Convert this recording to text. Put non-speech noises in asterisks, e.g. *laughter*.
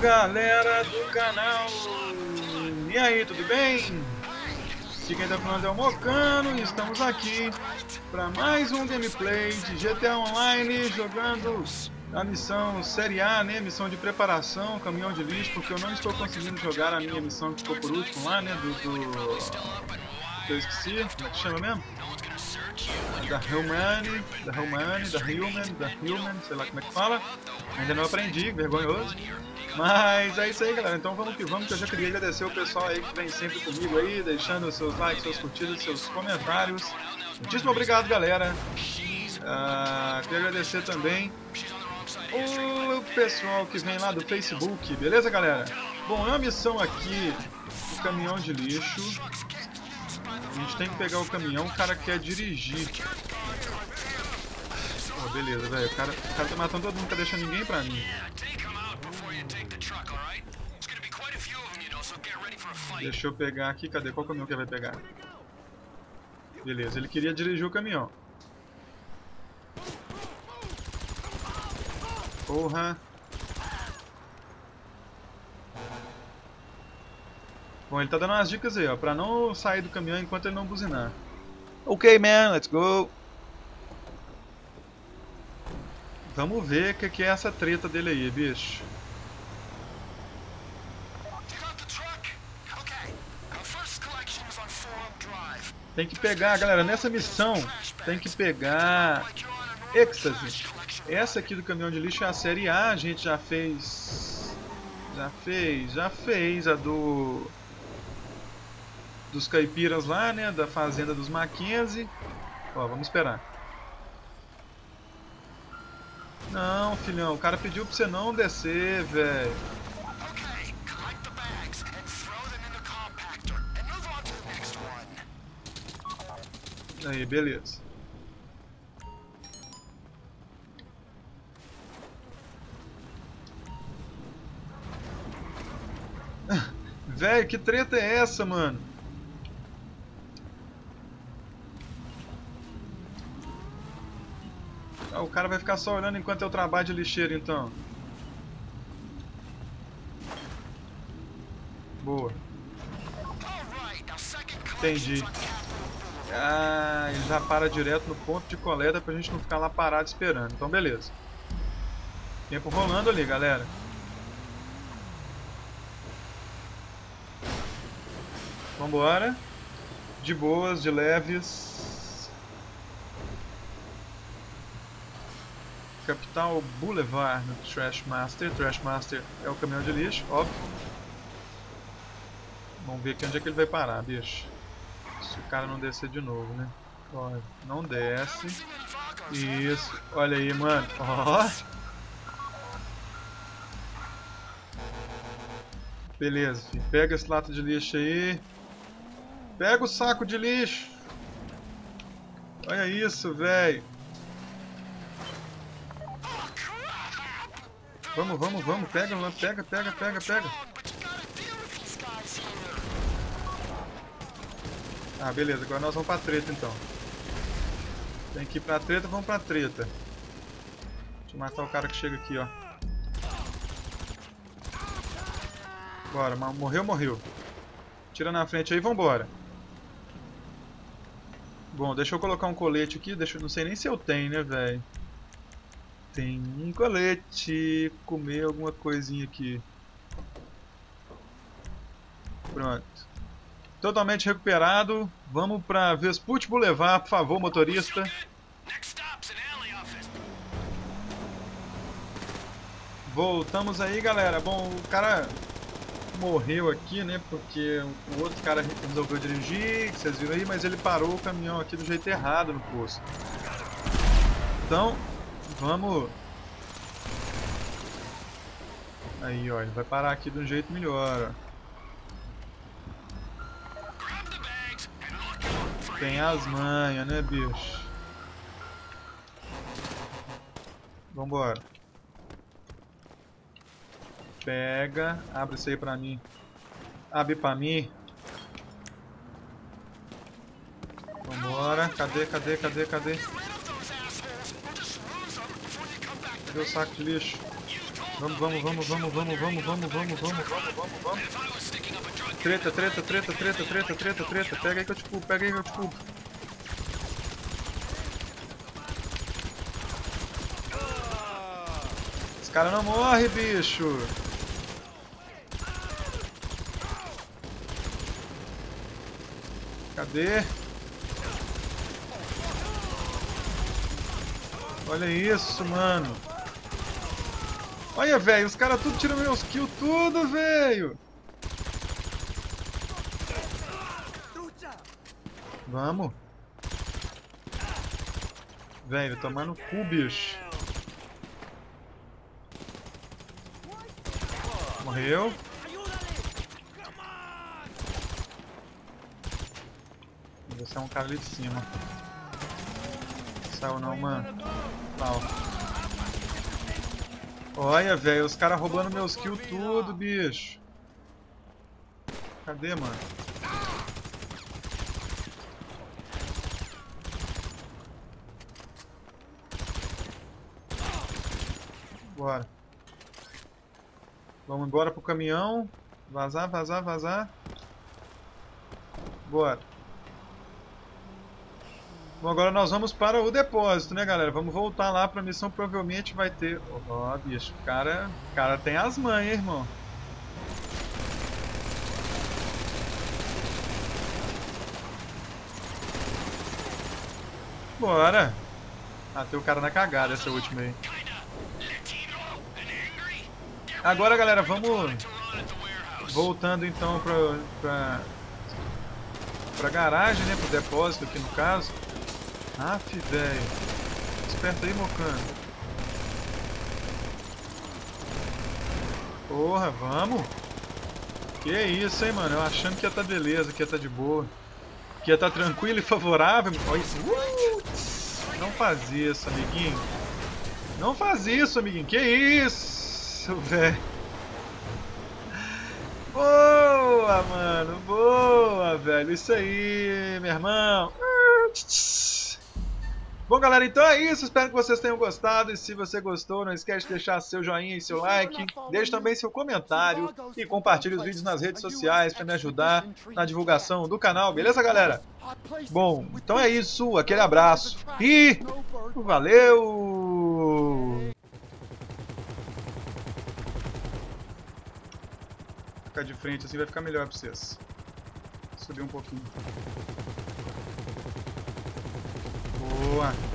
galera do canal! E aí, tudo bem? Se quem tá falando é o Mocano e estamos aqui para mais um gameplay de GTA Online jogando a missão Série A, né? Missão de preparação, caminhão de lixo, porque eu não estou conseguindo jogar a minha missão que ficou por último lá, né? Do. do... eu esqueci, como é que chama mesmo? Da Humane, da Humane, da Human, da Human, sei lá como é que fala. Ainda não aprendi, vergonhoso. Mas é isso aí, galera. Então vamos que vamos, que eu já queria agradecer o pessoal aí que vem sempre comigo aí, deixando seus likes, suas curtidas, seus comentários. Muitíssimo obrigado, galera. Uh, queria agradecer também o pessoal que vem lá do Facebook, beleza, galera? Bom, é uma missão aqui do caminhão de lixo. A gente tem que pegar o caminhão, o cara quer dirigir. Beleza, velho. O cara, o cara tá matando todo mundo, não tá ninguém pra mim. Deixa eu pegar aqui. Cadê? Qual caminhão que ele vai pegar? Beleza, ele queria dirigir o caminhão. Porra. Bom, ele tá dando umas dicas aí, ó, pra não sair do caminhão enquanto ele não buzinar. Ok, man, let's go. Vamos ver o que, que é essa treta dele aí, bicho. Tem que pegar, galera, nessa missão, tem que pegar Ecstasy. Essa aqui do caminhão de lixo é a série A, a gente já fez... Já fez, já fez a do... Dos caipiras lá, né, da fazenda dos Mackenzie. Ó, vamos esperar. Não, filhão, o cara pediu pra você não descer, velho. Aí, beleza. *laughs* Velho, que treta é essa, mano? Ah, o cara vai ficar só olhando enquanto eu trabalho de lixeiro, então. Boa. Entendi. Ah, ele já para direto no ponto de coleta pra gente não ficar lá parado esperando. Então, beleza. Tempo rolando ali, galera. Vambora. De boas, de leves. Capital Boulevard no Trash Master. Trash Master é o caminhão de lixo, óbvio. Vamos ver aqui onde é que ele vai parar, bicho. Se o cara não descer de novo, né? Ó, não desce. Isso. Olha aí, mano. Ó. Beleza, filho. Pega esse lata de lixo aí. Pega o saco de lixo. Olha isso, velho. Vamos, vamos, vamos. Pega, pega, pega, pega, pega. Ah, beleza. Agora nós vamos pra treta, então. Tem que ir pra treta, vamos pra treta. Deixa eu matar o cara que chega aqui, ó. Bora, morreu, morreu. Tira na frente aí, vambora. Bom, deixa eu colocar um colete aqui. Deixa, não sei nem se eu tenho, né, velho. Tem um colete. Comer alguma coisinha aqui. Pronto. Totalmente recuperado. Vamos pra Vespucci Boulevard, por favor, motorista. Voltamos aí, galera. Bom, o cara morreu aqui, né? Porque o outro cara resolveu dirigir, que vocês viram aí, mas ele parou o caminhão aqui do jeito errado no posto. Então, vamos... Aí, ó, ele vai parar aqui de um jeito melhor, ó. Tem as manhas, né, bicho? Vambora. Pega, abre isso aí pra mim. Abre pra mim. Vambora. Cadê, cadê, cadê, cadê? Cadê o saco de lixo? Vamos, vamos, vamos, vamos, vamos, vamos, vamos, vamos, vamos, vamos, vamos, vamos. Treta, treta, treta, treta, treta, treta, treta. Pega aí que eu te culpo, pega aí que eu te culpo. Esse cara não morre, bicho. Cadê? Olha isso, mano. Olha, velho, os caras tudo tiram meus kills, tudo, velho. Vamos. Velho, tomando cu, bicho. Morreu. Você é um cara ali de cima. Saiu não, mano. Ó. Olha, velho, os caras roubando meus kills tudo, bicho. Cadê, mano? Bora. Vamos embora pro caminhão. Vazar, vazar, vazar. Bora. Bom, agora nós vamos para o depósito, né, galera? Vamos voltar lá para a missão. Provavelmente vai ter... Ó, oh, bicho, o cara, o cara tem as mães, irmão. Bora. Ah, tem o cara na cagada essa última aí. Agora, galera, vamos... Voltando, então, pra... pra... Pra garagem, né? Pro depósito aqui no caso. Aff, velho. Esperta aí, Mocano. Porra, vamos. Que isso, hein, mano. Eu achando que ia tá beleza, que ia tá de boa. Que ia tá tranquilo e favorável. Olha isso. Não faz isso, amiguinho. Não faz isso, amiguinho. Que isso, velho. Boa, mano. Boa, velho. Isso aí, meu irmão. Bom, galera, então é isso. Espero que vocês tenham gostado. E se você gostou, não esquece de deixar seu joinha e seu like. Deixe também seu comentário e compartilhe os vídeos nas redes sociais para me ajudar na divulgação do canal. Beleza, galera? Bom, então é isso. Aquele abraço e valeu! ficar de frente, assim vai ficar melhor pra vocês. Subir um pouquinho. Boa!